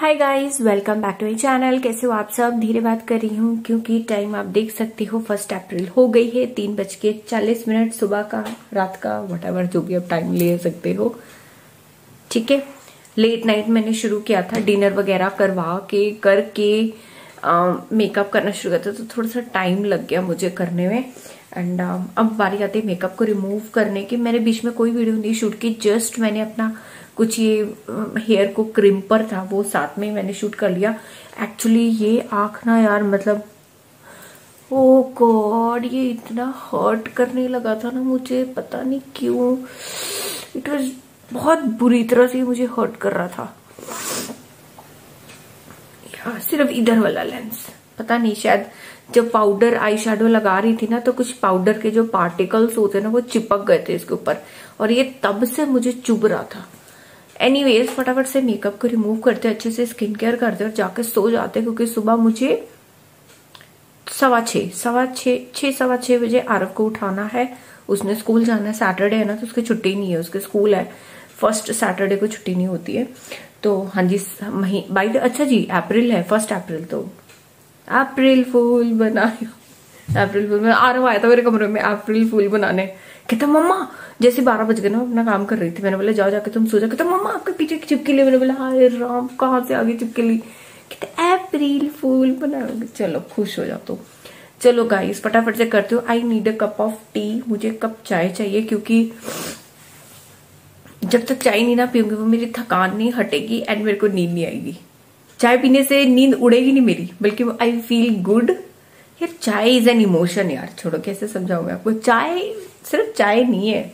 Hi guys welcome back to my channel कैसे हो आप सब? धीरे बात कर रही हूँ क्योंकि टाइम आप देख सकते हो फ़र्स्ट अप्रैल हो गई है, तीन बज के चालीस मिनट सुबह का, रात का वट जो भी आप टाइम ले सकते हो। ठीक है? लेट नाइट मैंने शुरू किया था डिनर वगैरह करवा के, करके मेकअप करना शुरू किया था तो थोड़ा सा टाइम लग गया मुझे करने में। एंड अब बारी आती है मेकअप को रिमूव करने की। मैंने बीच में कोई वीडियो नहीं शूट की जस्ट मैंने अपना कुछ ये हेयर को क्रिम्पर था, वो साथ में मैंने शूट कर लिया। एक्चुअली ये आँख ना यार मतलब ओ गॉड ये इतना हर्ट करने लगा था ना मुझे, पता नहीं क्यों। इट वॉज़ बहुत बुरी तरह से मुझे हर्ट कर रहा था। या सिर्फ़ इधर वाला लेंस पता नहीं, शायद जब पाउडर आई शेडो लगा रही थी ना तो कुछ पाउडर के जो पार्टिकल्स होते ना, वो चिपक गए थे इसके ऊपर। और ये तब से मुझे चुभ रहा था। एनीवेज फटाफट से मेकअप को रिमूव करते अच्छे से स्किन केयर करते और जाके सो जाते क्योंकि सुबह मुझे सवा छह सवा छह छह, सवा छह बजे आरव को उठाना है। उसने स्कूल जाना है सैटरडे है ना तो उसकी छुट्टी नहीं है, उसके स्कूल है। फ़र्स्ट सैटरडे को छुट्टी नहीं होती है। तो हाँ जी, मही बाई अच्छा जी अप्रैल है फ़र्स्ट अप्रैल तो। अप्रैल फूल बनायो। अप्रैल फूल में आरव आया था मेरे कमरे में अप्रैल फूल बनाने। कहता, मम्मा, जैसे बारह बज गए ना, अपना काम कर रही थी। मैंने बोला, जाओ जाके तुम सो जाओ। कहता, मम्मा, आपके पीछे चिपकी मैंने बोला, हाय राम, कहाँ से आगे चिपकी कहते, अप्रैल फूल बनाओगे चलो, खुश हो जाओ तो चलो गाइस फटाफट से करते हो। I need a cup of tea मुझे कप चाय चाहिए, क्योंकि जब तक चाय नहीं ना पीऊँगी, वो मेरी थकान नहीं हटेगी एंड मेरे को नींद नहीं आएगी। चाय पीने से नींद उड़ेगी नहीं मेरी, बल्कि आई फील गुड यार चाय इज़ एन इमोशन यार, छोड़ो, कैसे समझाऊ मैं आपको? चाय सिर्फ़ चाय नहीं है।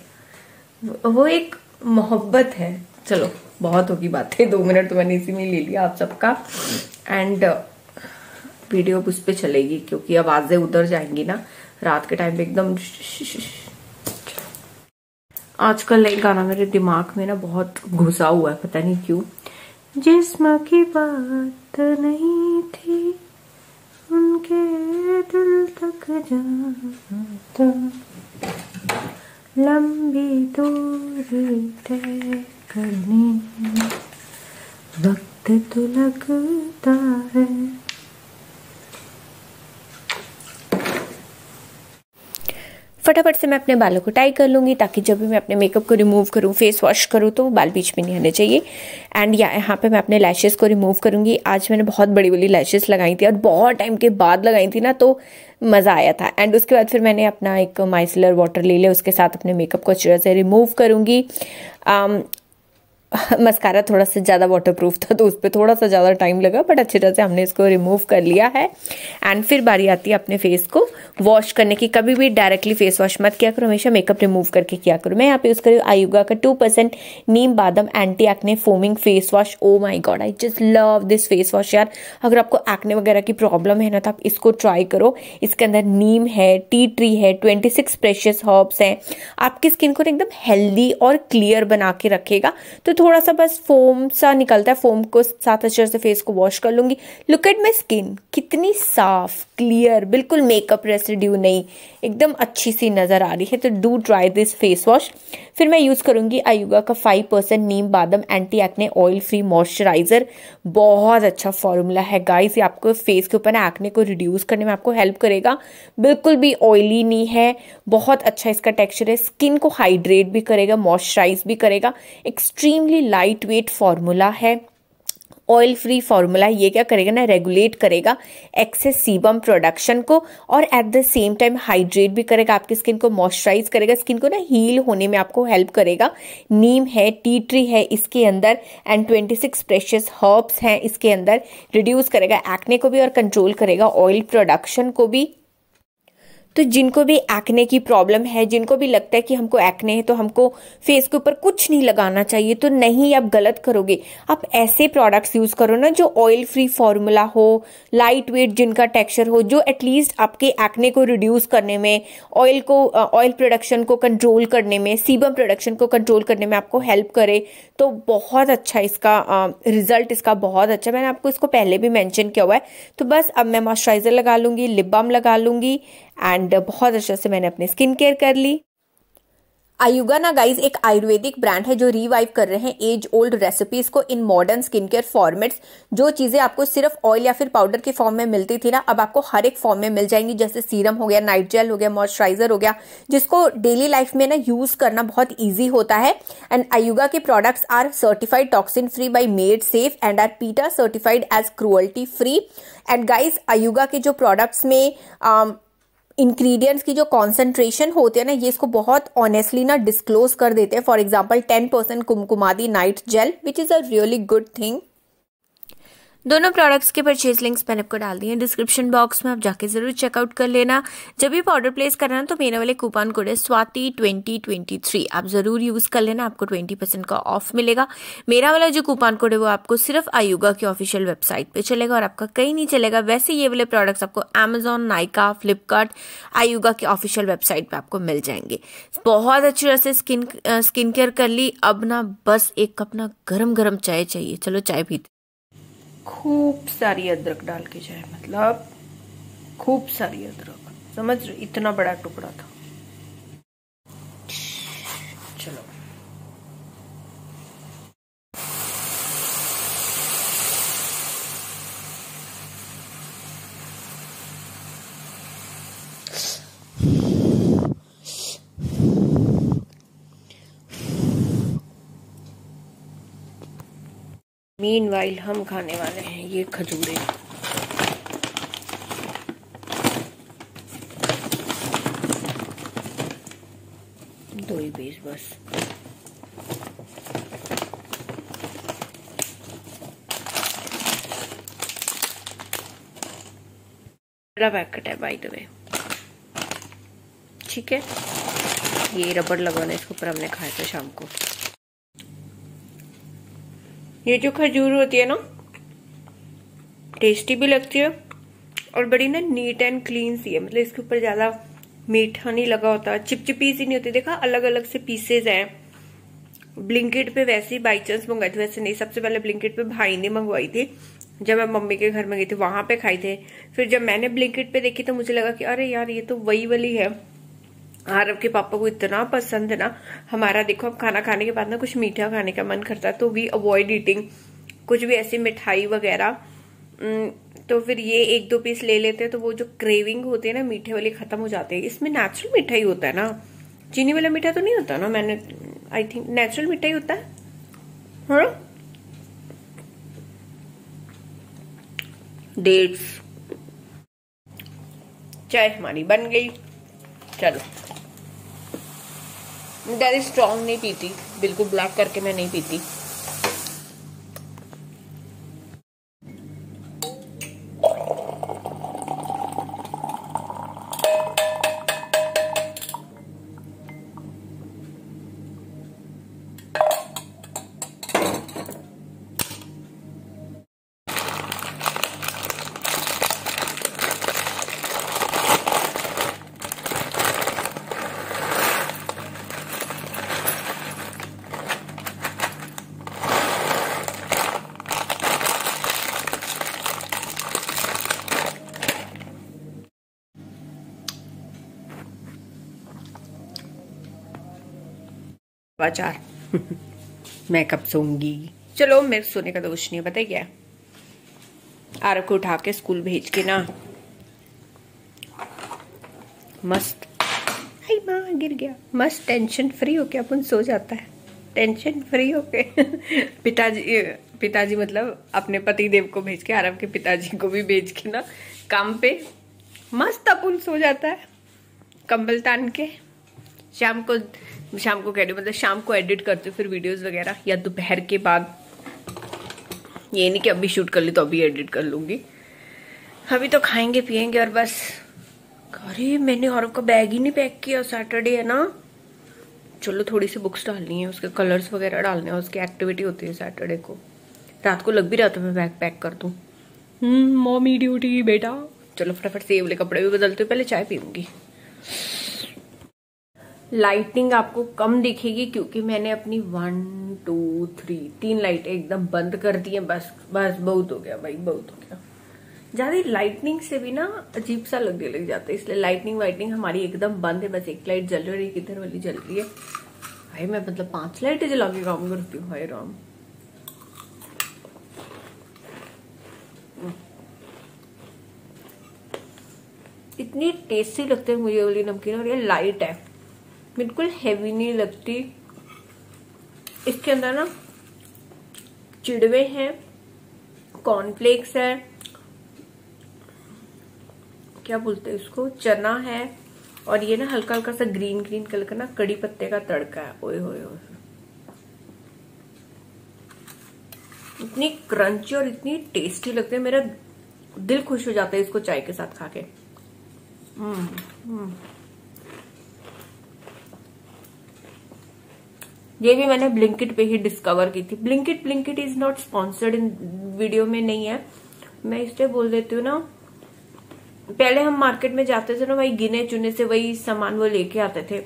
वो एक मोहब्बत है। चलो, बहुत होगी बातें, दो मिनट तो मैंने इसी में ले लिया आप सबका। एंड वीडियो उस पर चलेगी, क्योंकि आवाज़ें उधर जाएँगी ना। रात के टाइम पे एकदम आजकल एक गाना मेरे दिमाग में ना बहुत घुसा हुआ है, पता नहीं क्यों। जिस्म की बात नहीं थी। उनके दिल तक जाता। लंबी दूरी तय करने। वक्त तो लगता है। फटाफट से मैं अपने बालों को टाई कर लूँगी ताकि जब भी मैं अपने मेकअप को रिमूव करूँ फेस वॉश करूँ तो बाल बीच में नहीं आने चाहिए। एंड या, यहाँ पे मैं अपने लैशेज़ को रिमूव करूँगी। आज मैंने बहुत बड़ी बड़ी लैशेस लगाई थी और बहुत टाइम के बाद लगाई थी ना तो मज़ा आया था। एंड उसके बाद फिर मैंने अपना एक माइसलर वाटर ले लिया। उसके साथ अपने मेकअप को अच्छी तरह से रिमूव करूँगी। मस्कारा थोड़ा सा ज़्यादा वाटर प्रूफ था तो उस पर थोड़ा सा ज़्यादा टाइम लगा बट अच्छी तरह से हमने इसको रिमूव कर लिया है। एंड फिर बारी आती है अपने फेस को वॉश करने की। कभी भी डायरेक्टली फेस वॉश मत किया करो, हमेशा मेकअप रिमूव करके किया करो। मैं यहाँ पे यूज़ करी आयुगा का two percent neem, badam anti acne foaming face wash oh my god I just love this face wash यार। अगर आपको एक्ने वगैरह की प्रॉब्लम है ना तो आप इसको ट्राई करो। इसके अंदर नीम है टी ट्री है ट्वेंटी सिक्स प्रेशियस हर्ब्स हैं। आपकी स्किन को एकदम हेल्दी और क्लियर बना के रखेगा तो थोड़ा सा बस फोम सा निकलता है फोम को साथ अच्छे से फेस को वॉश कर लूँगी। लुक एट माई स्किन कितनी साफ़ क्लियर बिल्कुल मेकअप रेसिड्यू नहीं। एकदम अच्छी सी नज़र आ रही है तो do try this face wash फिर मैं यूज़ करूँगी आयुगा का five percent neem badam anti acne oil free moisturiser बहुत अच्छा फॉर्मूला है गाइस ये आपको फेस के ऊपर एक्ने को रिड्यूस करने में आपको हेल्प करेगा। बिल्कुल भी ऑयली नहीं है। बहुत अच्छा इसका टेक्स्चर है। स्किन को हाइड्रेट भी करेगा मॉइस्चराइज भी करेगा। एक्सट्रीमली लाइट वेट फॉर्मूला है। ऑयल फ्री फॉर्मूला ये क्या करेगा ना रेगुलेट करेगा एक्सेस सीबम प्रोडक्शन को और at the same time hydrate भी करेगा। आपकी स्किन को मॉइस्चराइज करेगा। स्किन को ना हील होने में आपको हेल्प करेगा। नीम है टी ट्री है इसके अंदर and twenty six precious herbs हैं इसके अंदर। रिड्यूस करेगा एक्ने को भी और कंट्रोल करेगा। ऑयल प्रोडक्शन को भी। तो जिनको भी एक्ने की प्रॉब्लम है, जिनको भी लगता है कि हमको एक्ने है तो हमको फेस के ऊपर कुछ नहीं लगाना चाहिए तो नहीं आप गलत करोगे। आप ऐसे प्रोडक्ट्स यूज़ करो ना जो ऑयल फ्री फॉर्मूला हो लाइट वेट जिनका टेक्सचर हो, जो एटलीस्ट आपके एक्ने को रिड्यूस करने में ऑयल को ऑयल प्रोडक्शन को कंट्रोल करने में सीबम प्रोडक्शन को कंट्रोल करने में आपको हेल्प करे तो बहुत अच्छा इसका रिज़ल्ट इसका बहुत अच्छा। मैंने आपको इसको पहले भी मैंशन किया हुआ है। तो बस अब मैं मॉइस्चराइजर लगा लूँगी लिप बाम लगा लूँगी एंड बहुत अच्छे से मैंने अपनी स्किन केयर कर ली। आयुगा ना गाइज़ एक आयुर्वेदिक ब्रांड है जो रिवाइव कर रहे हैं एज ओल्ड रेसिपीज़ को in modern skin care formats जो चीज़ें आपको सिर्फ़ ऑयल या फिर पाउडर के फॉर्म में मिलती थी ना अब आपको हर एक फॉर्म में मिल जाएँगी। जैसे सीरम हो गया नाइट जेल हो गया मॉइस्चराइजर हो गया जिसको डेली लाइफ में ना यूज़ करना बहुत ईजी होता है। एंड आयुगा के products are certified toxin free by made safe and are PETA certified as cruelty free and guys Ayuga के जो प्रोडक्ट्स में um, इंग्रेडिएंट्स की जो कॉन्सेंट्रेशन होती है ना, ये इसको बहुत ऑनेस्टली ना डिस्क्लोज कर देते हैं. For example ten percent kumkumadi night gel which is a really good thing दोनों प्रोडक्ट्स के परचेज लिंक्स मैंने आपको डाल दिए हैं। डिस्क्रिप्शन बॉक्स में आप जाके ज़रूर चेकआउट कर लेना। जब भी ऑर्डर प्लेस करना तो मेरे वाले कूपन कोड है स्वाति ट्वेंटी ट्वेंटी थ्री आप ज़रूर यूज़ कर लेना, आपको ट्वेंटी परसेंट का ऑफ़ मिलेगा। मेरा वाला जो कूपन कोड है, वो आपको सिर्फ़ आयुगा की ऑफिशियल वेबसाइट पे चलेगा और आपका कहीं नहीं चलेगा। वैसे ये वाले प्रोडक्ट्स आपको अमेजोन नाइका फ्लिपकार्ट आयुगा की ऑफिशियल वेबसाइट पे आपको मिल जाएँगे। बहुत अच्छी तरह से स्किन स्किन केयर कर ली। अब ना बस एक कप ना गरम गरम चाय चाहिए। चलो चाय पीते खूब सारी अदरक डाल के जाए मतलब खूब सारी अदरक। समझ रहे इतना बड़ा टुकड़ा था। मीन वाइल हम खाने वाले हैं ये खजूरें। दो ही पीस बस। पैकेट है बाई द वे ठीक है? ये रबड़ लगाना इसके ऊपर हमने खाया था शाम को। ये जो खजूर होती है ना टेस्टी भी लगती है और बड़ी ना नीट एंड क्लीन सी है। मतलब इसके ऊपर ज़्यादा मीठा नहीं लगा होता, चिपचिपी सी नहीं होती। देखा अलग अलग से पीसेज हैं। ब्लिंकेट पे वैसे ही बाई चांस मंगवाई थी, वैसे नहीं। सबसे पहले ब्लिंकेट पे भाई ने मंगवाई थी, जब मैं मम्मी के घर में गई थी, वहाँ पे खाई थे। फिर जब मैंने ब्लिंकेट पे देखी तो मुझे लगा कि, अरे यार, ये तो वही वाली है। आरव के पापा को इतना पसंद है ना, हमारा देखो, अब खाना खाने के बाद ना कुछ मीठा खाने का मन करता है तो वी अवॉइड ईटिंग कुछ भी ऐसी मिठाई वगैरह तो फिर ये एक दो पीस ले लेते हैं तो वो जो क्रेविंग होती है ना, मीठे वाली खत्म हो जाते हैं। इसमें नेचुरल मिठाई होता है ना। चीनी वाला मीठा तो नहीं होता ना, मैंने आई थिंक नेचुरल मिठाई होता है। हाँ। डेट्स चाय हमारी बन गई। चलो। डेरी स्ट्रॉन्ग नहीं पीती बिल्कुल ब्लैक करके मैं नहीं पीती। चार मैं कब सोऊँगी? चलो, मेरे सोने का दोष नहीं, पता क्या? आरव को उठा के स्कूल भेज के ना। मस्त। हाय माँ, गिर गया। मस्त, टेंशन फ्री होके अपन सो जाता है। टेंशन फ्री होके। पिताजी पिताजी मतलब अपने पति देव को भेज के, आरव के पिताजी को भी भेज के ना, काम पे मस्त अपन सो जाता है। कंबल तान के। शाम को शाम को कह रही हूँ मतलब शाम को एडिट करते फिर वीडियोस वगैरह या दोपहर के बाद। ये नहीं कि अभी शूट कर ली तो अभी एडिट कर लूँगी। अभी तो खाएँगे पियेंगे और बस। अरे मैंने और का बैग ही नहीं पैक किया सैटरडे है ना? चलो थोड़ी सी बुक्स डालनी है उसके कलर्स वगैरह डालने हैं उसकी एक्टिविटी होती है सैटरडे को। रात को लग भी रहा था मैं बैग पैक कर दूँ। मॉमी ड्यूटी बेटा। चलो फटाफट से ये वाले कपड़े भी बदलते हुए पहले चाय पीऊँगी। लाइटिंग आपको कम दिखेगी क्योंकि मैंने अपनी वन, टू, थ्री, तीन लाइट एकदम बंद कर दी है। बस बस बहुत हो गया भाई, बहुत हो गया। ज़्यादा लाइटनिंग से भी ना अजीब सा लगने लग जाता है, इसलिए लाइटनिंग वाइटनिंग हमारी एकदम बंद है। बस एक लाइट जल रही है, किधर वाली जल रही है? भाई मैं मतलब पाँच लाइटें जला के काम करती हूँ भाई राम। इतनी टेस्टी लगती है मुझे वाली नमकीन, और ये लाइट है। बिल्कुल हैवी नहीं लगती। इसके अंदर ना चिड़वे हैं कॉर्नफ्लेक्स है क्या बोलते हैं इसको? चना है और ये ना हल्का हल्का सा ग्रीन ग्रीन कलर का ना कड़ी पत्ते का तड़का है। ओए होए होए इतनी क्रंची और इतनी टेस्टी लगती है मेरा दिल खुश हो जाता है इसको चाय के साथ खा के हम्म, ये भी मैंने ब्लिंकिट पे ही डिस्कवर की थी। Blinkit Blinkit is not sponsored in video में नहीं है। मैं इसलिए बोल देती हूँ ना, पहले हम मार्केट में जाते थे ना, वही गिने चुने से वही सामान वो लेके आते थे।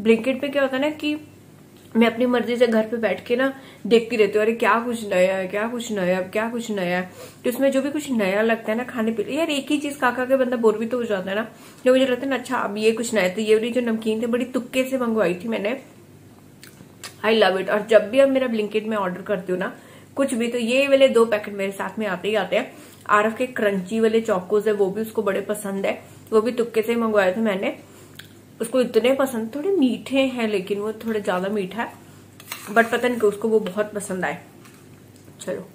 ब्लिंकिट पे क्या होता है ना कि मैं अपनी मर्ज़ी से घर पे बैठ के ना देखती रहती हूँ, अरे क्या कुछ नया है, क्या कुछ नया है क्या कुछ नया है। तो उसमें जो भी कुछ नया लगता है ना खाने पीने, यार एक ही चीज़ खा खा के बंदा बोर भी तो हो जाता है ना। जो मुझे लगता है ना अच्छा अब ये कुछ नया तो ये वाली जो नमकीन थी, बड़ी तुक्के से मंगवाई थी मैंने। आई लव इट और जब भी अब मेरा ब्लिंकेट में ऑर्डर करती हूँ ना, कुछ भी तो ये वाले दो पैकेट मेरे साथ में आते ही आते हैं। आर के क्रंची वाले चौकोज है, वो भी उसको बड़े पसंद है। वो भी तुक्के से मंगवाए थे मैंने। उसको इतने पसंद, थोड़े मीठे हैं, लेकिन वो थोड़े ज़्यादा मीठा है। बट पता नहीं कि उसको वो बहुत पसंद आए। चलो।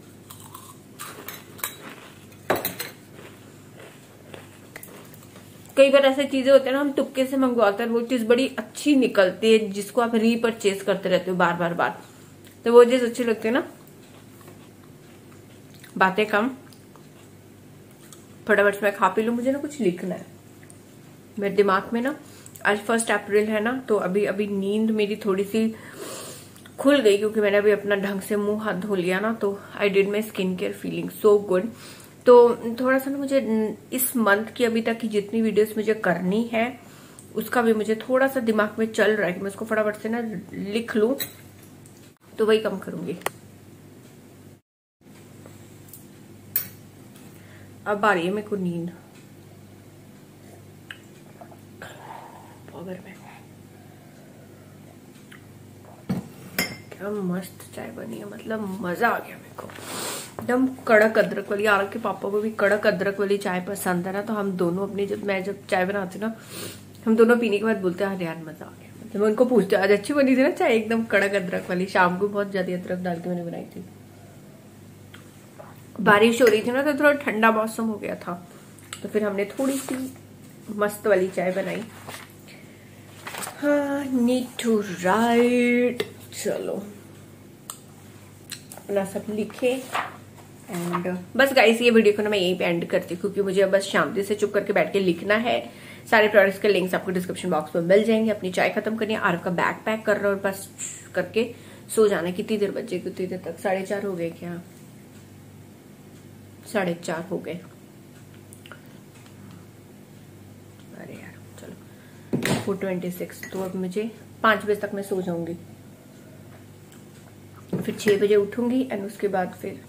कई बार ऐसे चीज़ें होते हैं ना, हम तुक्के से मंगवाते हैं वो चीज़ बड़ी अच्छी निकलती है, जिसको आप रीपरचेज करते रहते हो बार बार बार। तो वो चीज़ अच्छी लगती है ना। बातें कम। फटाफट से मैं खा पी लू, मुझे ना कुछ लिखना है। मेरे दिमाग में ना, आज फ़र्स्ट अप्रैल है ना तो अभी अभी नींद मेरी थोड़ी सी खुल गई, क्योंकि मैंने अभी अपना ढंग से मुँह हाथ धो लिया ना तो I did my skin care feeling so good तो थोड़ा सा ना मुझे इस मंथ की अभी तक की जितनी वीडियोस मुझे करनी है, उसका भी मुझे थोड़ा सा दिमाग में चल रहा है कि मैं उसको फटाफट से ना लिख लू तो वही कम करूँगी। अब आ रही है मेरे को नींद। पावर में क्या मस्त चाय बनी है मतलब मज़ा आ गया मेरे को। एकदम कड़क अदरक वाली आर के पापा को भी कड़क अदरक वाली चाय पसंद है ना तो हम दोनों अपनी जब, मैं जब चाय बनाती ना, हम दोनों पीने के बाद बोलते हैं यार, मज़ा आ गया। मतलब उनको पूछते आज अच्छी बनी थी ना चाय? एकदम कड़क अदरक वाली, शाम को बहुत ज़्यादा अदरक डाल के मैंने बनाई थी। बारिश हो रही थी ना तो थोड़ा ठंडा मौसम हो गया था तो फिर हमने थोड़ी सी मस्त वाली चाय बनाई। हाँ नीड टू राइट चलो। अपना सब लिखे। एंड uh, बस गाइस ये वीडियो को ना मैं यहीं पे एंड करती हूँ क्योंकि मुझे बस शांति से चुप करके बैठ के लिखना है। सारे प्रोडक्ट्स के लिंक्स आपको डिस्क्रिप्शन बॉक्स में मिल जाएँगे। अपनी चाय खत्म करनी है आरव का बैग पैक कर रहा और बस करके सो जाना कितनी देर बचे कितनी देर तक? साढ़े चार हो गए क्या? साढ़े चार हो गए। अरे यार चलो। फोर ट्वेंटी सिक्स तो अब मुझे पाँच बजे तक मैं सो जाऊँगी। फिर छह बजे उठूँगी एंड उसके बाद फिर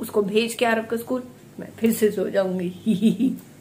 उसको भेज के आ का स्कूल मैं फिर से सो जाऊँगी।